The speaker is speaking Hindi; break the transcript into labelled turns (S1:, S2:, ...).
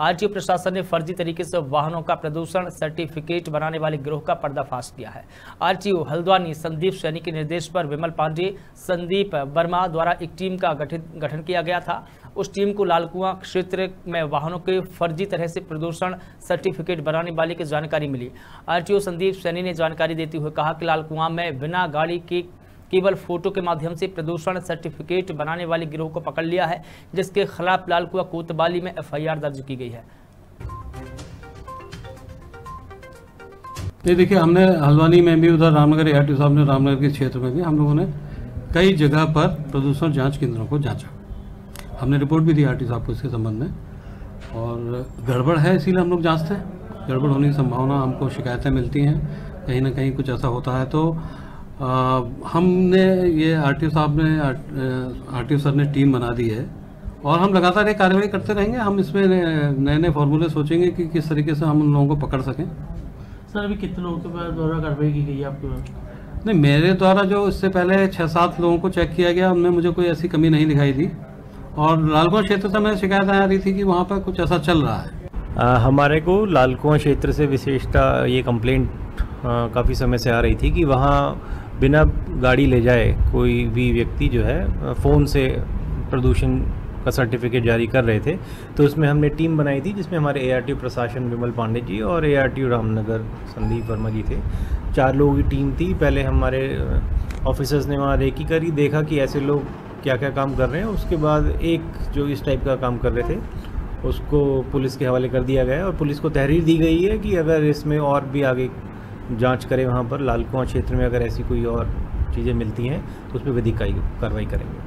S1: आरटीओ प्रशासन ने फर्जी तरीके से वाहनों का प्रदूषण सर्टिफिकेट बनाने वाले गिरोह का पर्दाफाश किया है। आरटीओ हल्द्वानी संदीप सैनी के निर्देश पर विमल पांडे, संदीप वर्मा द्वारा एक टीम का गठित गठन किया गया था। उस टीम को लालकुआ क्षेत्र में वाहनों के फर्जी तरह से प्रदूषण सर्टिफिकेट बनाने वाले की जानकारी मिली। आरटीओ संदीप सैनी ने जानकारी देते हुए कहा कि लालकुआ में बिना गाड़ी की केवल फ़ोटो के माध्यम से प्रदूषण सर्टिफिकेट बनाने वाले गिरोह को पकड़ लिया है, जिसके खिलाफ लालकुआ कोतवाली में एफआईआर दर्ज की गई है।
S2: ये देखिए, हमने हल्द्वानी में भी उधर रामनगर ए साहब ने, रामनगर के क्षेत्र में भी हम लोगों ने कई जगह पर प्रदूषण जाँच केंद्रों को जांचा। हमने रिपोर्ट भी दी आर साहब को इसके संबंध में। और गड़बड़ है, इसीलिए हम लोग जांचते हैं। गड़बड़ होने की संभावना, हमको शिकायतें मिलती हैं। कहीं ना कहीं कुछ ऐसा होता है तो आ, हमने ये आर साहब ने आर सर ने टीम बना दी है और हम लगातार ये कार्रवाई करते रहेंगे। हम इसमें नए नए फॉर्मूले सोचेंगे कि किस तरीके से हम उन लोगों को पकड़ सकें।
S3: सर अभी कितने लोगों के द्वारा कार्रवाई की गई है आपके पास?
S2: नहीं मेरे द्वारा जो इससे पहले छः सात लोगों को चेक किया गया उनमें मुझे कोई ऐसी कमी नहीं दिखाई दी। और लालकुआ क्षेत्र से मैं शिकायत आ रही थी कि वहाँ पर कुछ ऐसा चल रहा है।
S4: आ, हमारे को लालकुआं क्षेत्र से विशेषता ये कंप्लेंट काफ़ी समय से आ रही थी कि वहाँ बिना गाड़ी ले जाए कोई भी व्यक्ति जो है, फ़ोन से प्रदूषण का सर्टिफिकेट जारी कर रहे थे। तो उसमें हमने टीम बनाई थी, जिसमें हमारे ए प्रशासन विमल पांडे जी और एआरटीओ रामनगर संदीप वर्मा जी थे। चार लोगों की टीम थी। पहले हमारे ऑफिसर्स ने वहाँ रेकी करी, देखा कि ऐसे लोग क्या क्या काम कर रहे हैं। उसके बाद एक जो इस टाइप का काम कर रहे थे, उसको पुलिस के हवाले कर दिया गया और पुलिस को तहरीर दी गई है कि अगर इसमें और भी आगे जाँच करें वहाँ पर। लालकुआं क्षेत्र में अगर ऐसी कोई और चीज़ें मिलती हैं तो उस पर विधिक कार्रवाई करेंगे।